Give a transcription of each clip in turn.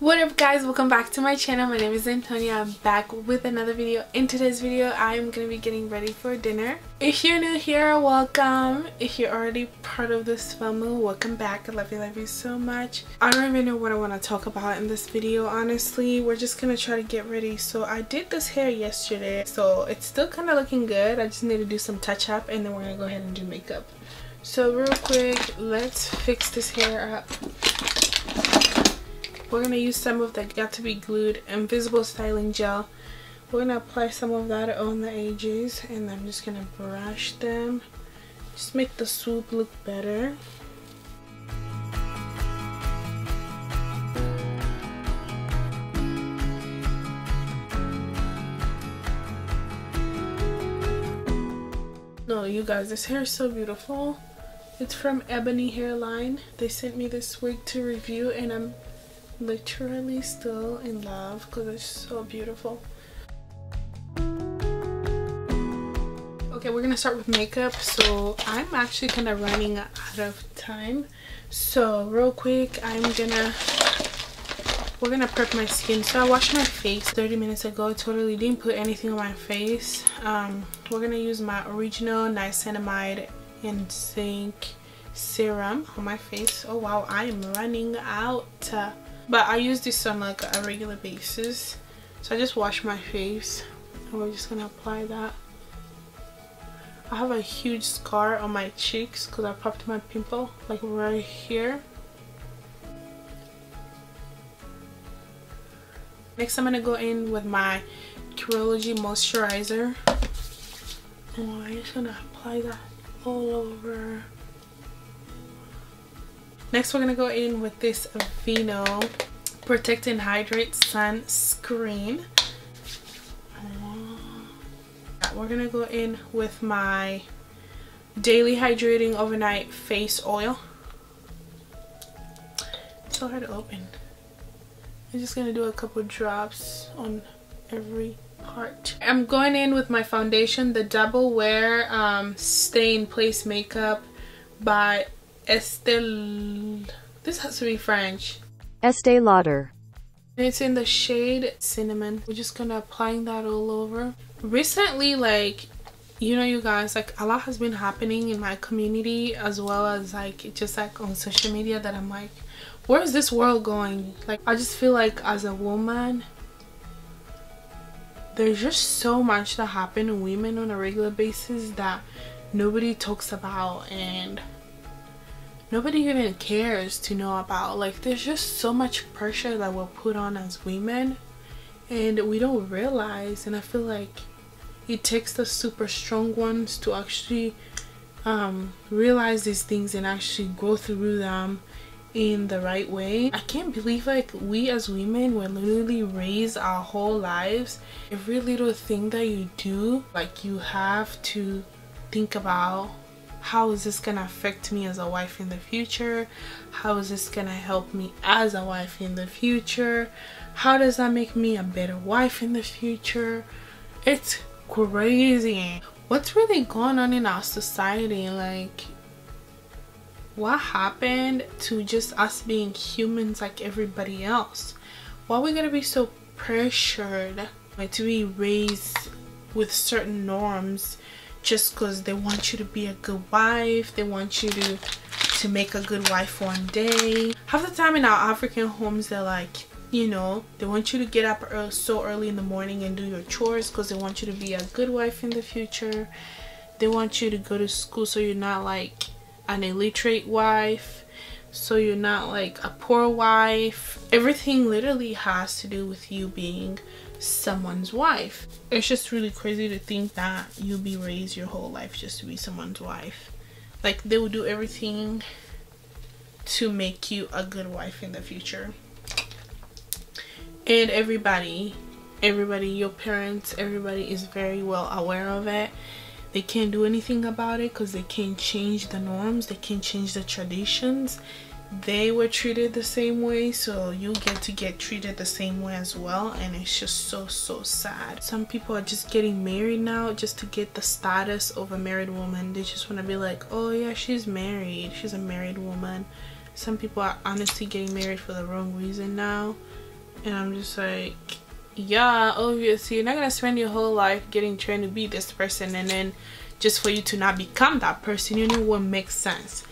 What up guys, welcome back to my channel. My name is Antonia. I'm back with another video. In today's video, I'm going to be getting ready for dinner. If you're new here, welcome. If you're already part of this family, welcome back. I love you, love you so much. I don't even know what I want to talk about in this video, honestly. We're just going to try to get ready. So I did this hair yesterday, so it's still kind of looking good. I just need to do some touch up and then we're going to go ahead and do makeup. So real quick, let's fix this hair up. We're going to use some of the Got2b Glued Invisible Styling Gel. We're going to apply some of that on the edges and I'm just going to brush them. Just make the swoop look better. No, you guys, this hair is so beautiful. It's from Ebony Hairline. They sent me this wig to review and I'm literally still in love because it's so beautiful. Okay, we're gonna start with makeup. So I'm actually kind of running out of time. So real quick, I'm gonna we're gonna prep my skin so i washed my face 30 minutes ago totally didn't put anything on my face um, we're gonna use my original niacinamide and zinc serum on my face oh wow i am running out but I use this on like a regular basis. So I just wash my face and we're just gonna apply that. I have a huge scar on my cheeks because I popped my pimple like right here. Next I'm gonna go in with my Curology moisturizer. Oh, and I'm just gonna apply that all over Next, we're going to go in with this Aveeno Protect and Hydrate Sunscreen. We're going to go in with my Daily Hydrating Overnight Face Oil. It's so hard to open. I'm just going to do a couple drops on every part. I'm going in with my foundation, the Double Wear um, Stay in Place Makeup by Estee... This has to be French. Estee Lauder. It's in the shade Cinnamon. We're just gonna applying that all over. Recently, like, you know you guys, like a lot has been happening in my community as well as like just like on social media that I'm like, where is this world going? Like, I just feel like as a woman, there's just so much that happen to women on a regular basis that nobody talks about and nobody even cares to know about. Like there's just so much pressure that we're put on as women and we don't realize and i feel like it takes the super strong ones to actually um, realize these things and actually go through them in the right way. I can't believe like we as women were literally raised our whole lives. Every little thing that you do like you have to think about how is this gonna affect me as a wife in the future? How is this gonna help me as a wife in the future? How does that make me a better wife in the future? It's crazy. What's really going on in our society? Like what happened to just us being humans like everybody else? Why are we gonna be so pressured like, to be raised with certain norms just because they want you to be a good wife they want you to to make a good wife one day. Half the time in our african homes they're like you know they want you to get up early, so early in the morning and do your chores because they want you to be a good wife in the future. They want you to go to school so you're not like an illiterate wife so you're not like a poor wife. Everything literally has to do with you being someone's wife. It's just really crazy to think that you'll be raised your whole life just to be someone's wife. Like they will do everything to make you a good wife in the future. And everybody, everybody, your parents, everybody is very well aware of it. They can't do anything about it because they can't change the norms, they can't change the traditions they were treated the same way so you get to get treated the same way as well and it's just so so sad. Some people are just getting married now just to get the status of a married woman. They just want to be like oh yeah she's married. She's a married woman. Some people are honestly getting married for the wrong reason now and i'm just like yeah obviously you're not gonna spend your whole life getting trained to be this person and then just for you to not become that person. You know what makes sense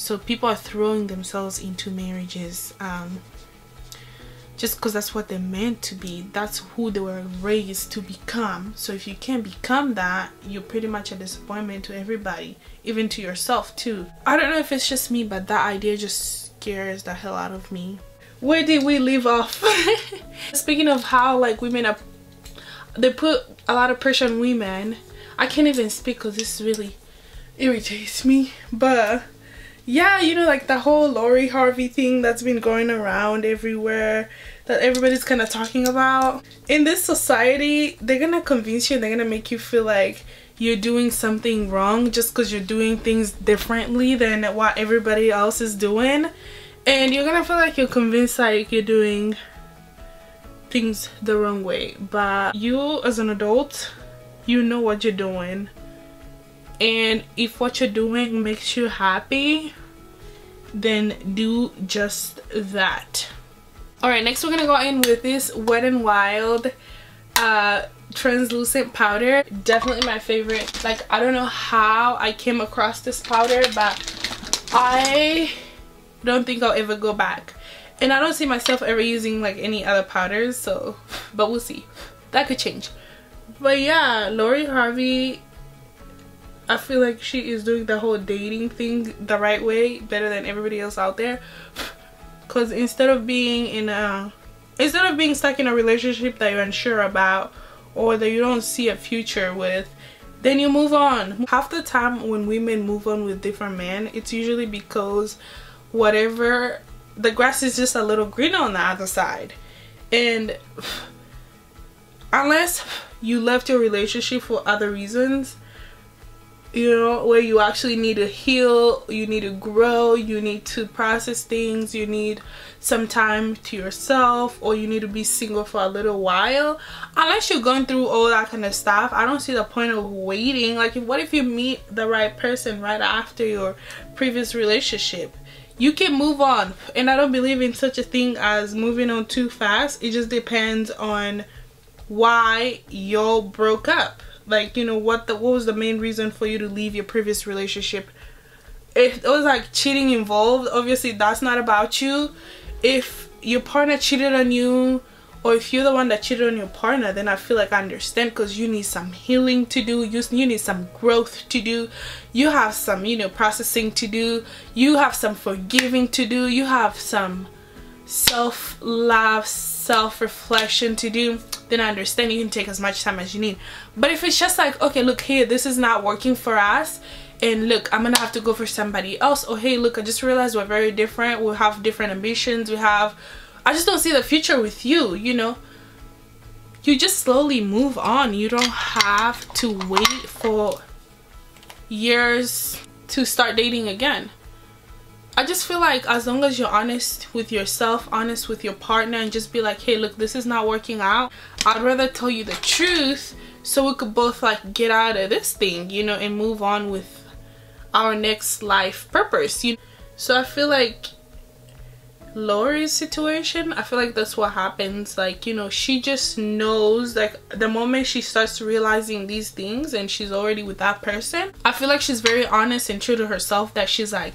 so people are throwing themselves into marriages um, just because that's what they're meant to be. That's who they were raised to become. So if you can't become that you're pretty much a disappointment to everybody even to yourself too. I don't know if it's just me but that idea just scares the hell out of me. Where did we leave off? Speaking of how like women are they put a lot of pressure on women i can't even speak because this really irritates me but yeah you know like the whole lori harvey thing that's been going around everywhere that everybody's kind of talking about. In this society, they're gonna convince you, they're gonna make you feel like you're doing something wrong just because you're doing things differently than what everybody else is doing. And you're gonna feel like you're convinced like you're doing things the wrong way. But you as an adult, you know what you're doing. And if what you're doing makes you happy, then do just that. All right next we're gonna go in with this wet and wild uh translucent powder. Definitely my favorite. Like i don't know how i came across this powder but i don't think i'll ever go back. And i don't see myself ever using like any other powders so but we'll see. That could change. But yeah lori harvey i feel like she is doing the whole dating thing the right way better than everybody else out there. Because instead of being in a instead of being stuck in a relationship that you're unsure about or that you don't see a future with then you move on. Half the time when women move on with different men it's usually because whatever the grass is just a little greener on the other side. And unless you left your relationship for other reasons you know where you actually need to heal you need to grow you need to process things you need some time to yourself or you need to be single for a little while. Unless you're going through all that kind of stuff i don't see the point of waiting. Like what if you meet the right person right after your previous relationship? You can move on. And i don't believe in such a thing as moving on too fast. It just depends on why y'all broke up like you know what the what was the main reason for you to leave your previous relationship? If it was like cheating involved obviously that's not about you. If your partner cheated on you or if you're the one that cheated on your partner then i feel like i understand because you need some healing to do. You, you need some growth to do. You have some you know processing to do. You have some forgiving to do. You have some self-love self-reflection to do then I understand you can take as much time as you need. But if it's just like okay look here this is not working for us and look I'm gonna have to go for somebody else or hey look I just realized we're very different we have different ambitions we have I just don't see the future with you you know? You just slowly move on. You don't have to wait for years to start dating again I just feel like as long as you're honest with yourself, honest with your partner and just be like, hey, look, this is not working out. I'd rather tell you the truth so we could both like get out of this thing, you know, and move on with our next life purpose. You know? So I feel like Lori's situation, I feel like that's what happens. Like, you know, she just knows like the moment she starts realizing these things and she's already with that person, I feel like she's very honest and true to herself that she's like,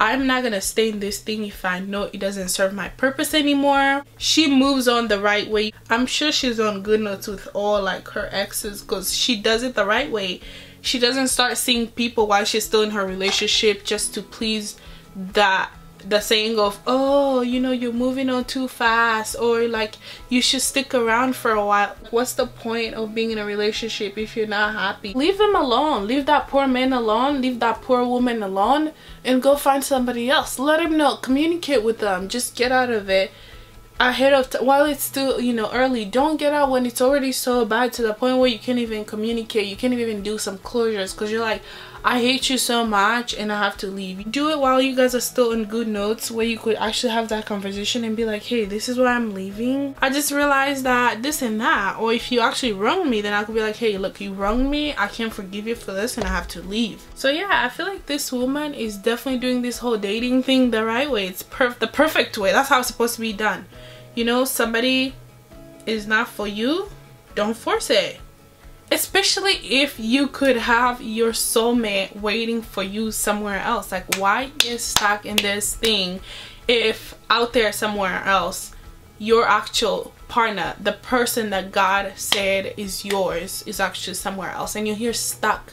I'm not gonna stay in this thing if I know it doesn't serve my purpose anymore. She moves on the right way. I'm sure she's on good notes with all like her exes because she does it the right way. She doesn't start seeing people while she's still in her relationship just to please that the saying of oh you know you're moving on too fast or like you should stick around for a while. What's the point of being in a relationship if you're not happy? Leave them alone. Leave that poor man alone. Leave that poor woman alone and go find somebody else. Let them know. Communicate with them. Just get out of it. Ahead of while it's still you know early don't get out when it's already so bad to the point where you can't even communicate. You can't even do some closures because you're like I hate you so much and I have to leave. Do it while you guys are still in good notes where you could actually have that conversation and be like, hey, this is why I'm leaving. I just realized that this and that. Or if you actually wrong me, then I could be like, hey, look, you wronged me. I can't forgive you for this and I have to leave. So yeah, I feel like this woman is definitely doing this whole dating thing the right way. It's perf the perfect way. That's how it's supposed to be done you know somebody is not for you don't force it especially if you could have your soulmate waiting for you somewhere else. Like why get stuck in this thing if out there somewhere else your actual partner the person that god said is yours is actually somewhere else? And you're here stuck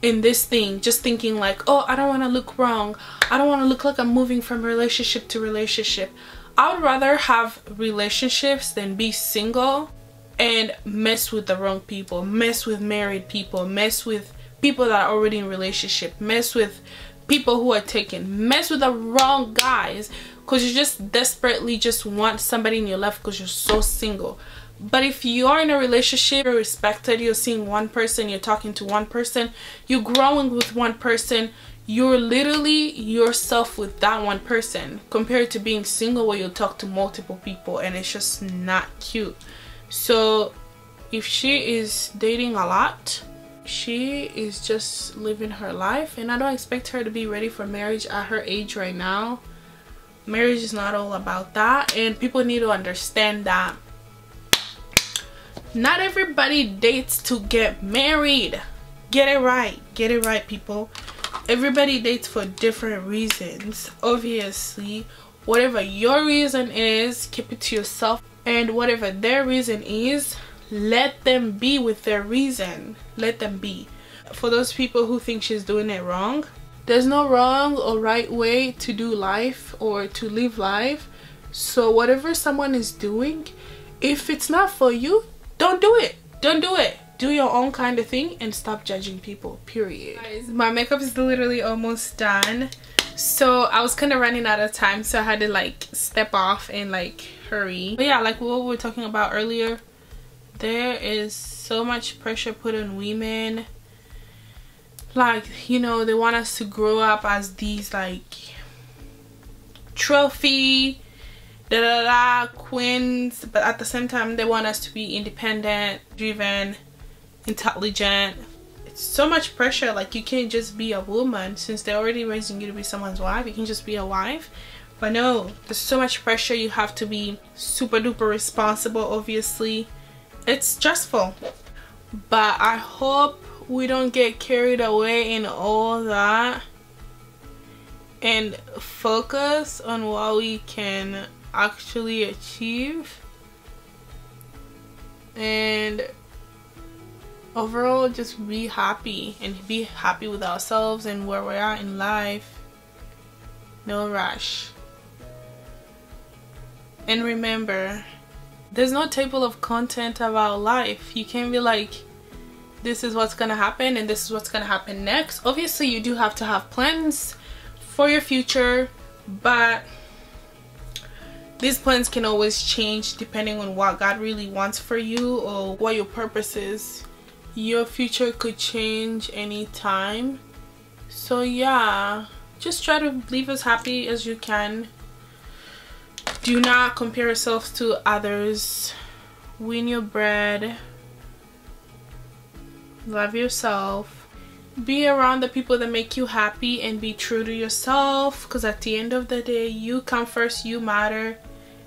in this thing just thinking like oh i don't want to look wrong. I don't want to look like i'm moving from relationship to relationship. I would rather have relationships than be single and mess with the wrong people mess with married people mess with people that are already in relationship mess with people who are taken mess with the wrong guys because you just desperately just want somebody in your life because you're so single. But if you are in a relationship you're respected you're seeing one person you're talking to one person you're growing with one person you're literally yourself with that one person compared to being single where you talk to multiple people and it's just not cute so if she is dating a lot she is just living her life and i don't expect her to be ready for marriage at her age right now. Marriage is not all about that and people need to understand that not everybody dates to get married. Get it right. Get it right people. Everybody dates for different reasons. Obviously whatever your reason is keep it to yourself and whatever their reason is let them be with their reason. Let them be. For those people who think she's doing it wrong there's no wrong or right way to do life or to live life. So whatever someone is doing if it's not for you don't do it. Don't do it. Do your own kind of thing and stop judging people period. Guys, my makeup is literally almost done. So i was kind of running out of time so i had to like step off and like hurry. But yeah like what we were talking about earlier there is so much pressure put on women. Like you know they want us to grow up as these like trophy da da da queens but at the same time they want us to be independent driven intelligent. It's so much pressure. Like you can't just be a woman since they're already raising you to be someone's wife. You can just be a wife but no there's so much pressure you have to be super duper responsible obviously. It's stressful. But i hope we don't get carried away in all that. And focus on what we can actually achieve. And overall just be happy and be happy with ourselves and where we are in life. No rush and remember there's no table of content about life. You can't be like this is what's gonna happen and this is what's gonna happen next. Obviously you do have to have plans for your future but these plans can always change depending on what God really wants for you or what your purpose is. Your future could change anytime. So yeah just try to live as happy as you can do not compare yourself to others. Win your bread. Love yourself. Be around the people that make you happy and be true to yourself because at the end of the day you come first you matter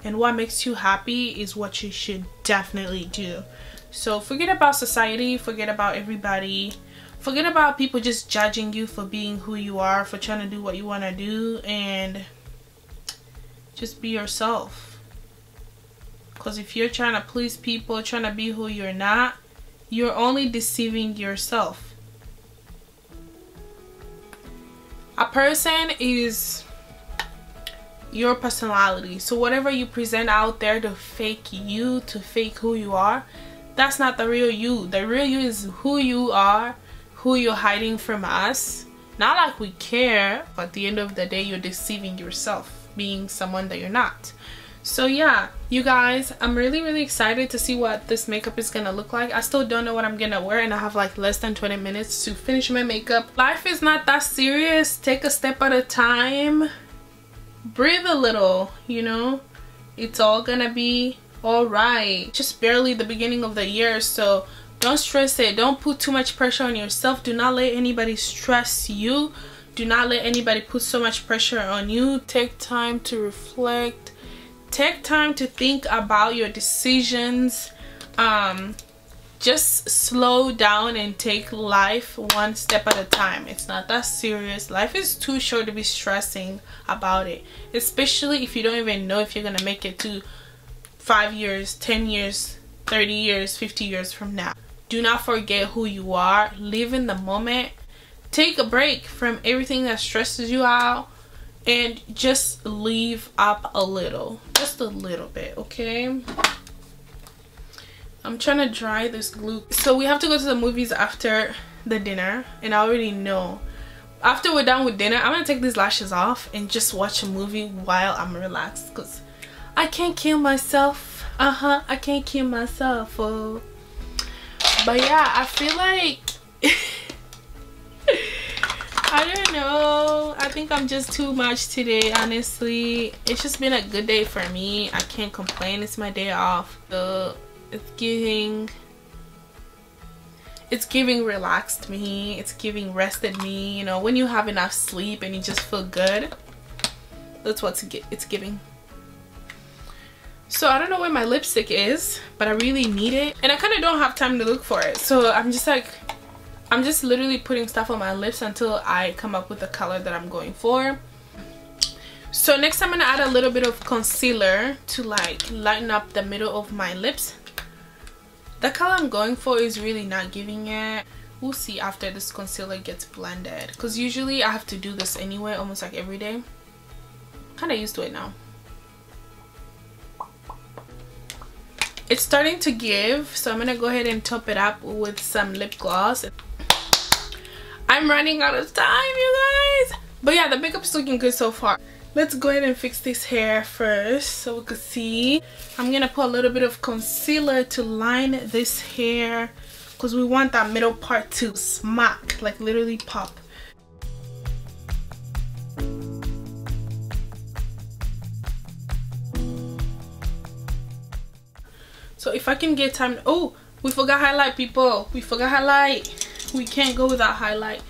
and what makes you happy is what you should definitely do. So forget about society forget about everybody. Forget about people just judging you for being who you are for trying to do what you want to do and just be yourself because if you're trying to please people trying to be who you're not you're only deceiving yourself. A person is your personality. So whatever you present out there to fake you, to fake who you are, that's not the real you. The real you is who you are, who you're hiding from us. Not like we care, but at the end of the day, you're deceiving yourself, being someone that you're not. So yeah you guys i'm really really excited to see what this makeup is gonna look like. I still don't know what i'm gonna wear and i have like less than 20 minutes to finish my makeup. Life is not that serious. Take a step at a time. Breathe a little you know? It's all gonna be all right. Just barely the beginning of the year so don't stress it. Don't put too much pressure on yourself. Do not let anybody stress you do not let anybody put so much pressure on you. Take time to reflect. Take time to think about your decisions. Um just slow down and take life one step at a time. It's not that serious. Life is too short to be stressing about it especially if you don't even know if you're gonna make it to five years 10 years 30 years 50 years from now. Do not forget who you are. Live in the moment take a break from everything that stresses you out and just leave up a little just a little bit okay I'm trying to dry this glue. So we have to go to the movies after the dinner and I already know. After we're done with dinner, I'm to take these lashes off and just watch a movie while I'm relaxed because I can't kill myself. Uh-huh, I can't kill myself. Oh. But yeah, I feel like... I don't know. I think I'm just too much today, honestly. It's just been a good day for me. I can't complain. It's my day off. The it's giving it's giving relaxed me it's giving rested me you know when you have enough sleep and you just feel good that's what it's giving so I don't know where my lipstick is but I really need it and I kind of don't have time to look for it so I'm just like I'm just literally putting stuff on my lips until I come up with the color that I'm going for so next I'm gonna add a little bit of concealer to like lighten up the middle of my lips the color I'm going for is really not giving it. We'll see after this concealer gets blended. Because usually I have to do this anyway, almost like every day. Kind of used to it now. It's starting to give, so I'm going to go ahead and top it up with some lip gloss. I'm running out of time, you guys. But yeah, the makeup's looking good so far. Let's go ahead and fix this hair first so we can see. I'm gonna put a little bit of concealer to line this hair because we want that middle part to smack like literally pop. So if i can get time oh we forgot highlight people. We forgot highlight we can't go without highlight.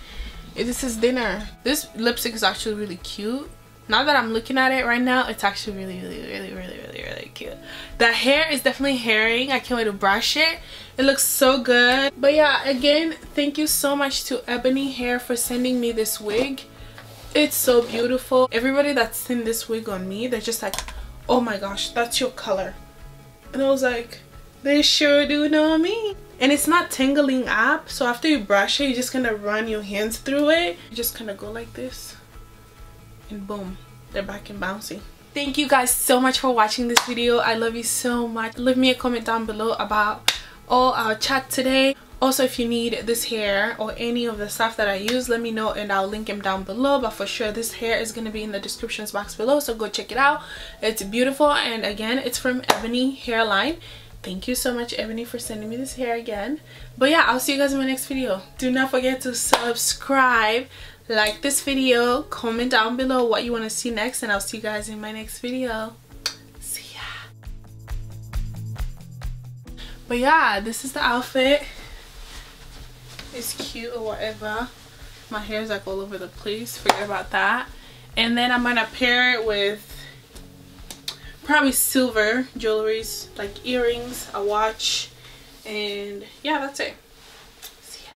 This is dinner. This lipstick is actually really cute. Now that I'm looking at it right now it's actually really really really really really really cute. That hair is definitely hairing I can't wait to brush it. It looks so good. But yeah again thank you so much to Ebony Hair for sending me this wig. It's so beautiful. Everybody that's seen this wig on me they're just like oh my gosh that's your color. And I was like they sure do know me and it's not tangling up so after you brush it you're just of run your hands through it. You just kind of go like this and boom they're back and bouncy. Thank you guys so much for watching this video. I love you so much. Leave me a comment down below about all our chat today. Also if you need this hair or any of the stuff that i use let me know and i'll link them down below. But for sure this hair is going to be in the descriptions box below so go check it out. It's beautiful and again it's from ebony hairline thank you so much ebony for sending me this hair again. But yeah i'll see you guys in my next video. Do not forget to subscribe like this video comment down below what you want to see next and i'll see you guys in my next video. See ya. But yeah this is the outfit. It's cute or whatever. My hair is like all over the place. Forget about that. And then i'm gonna pair it with probably silver jewelries like earrings a watch and yeah that's it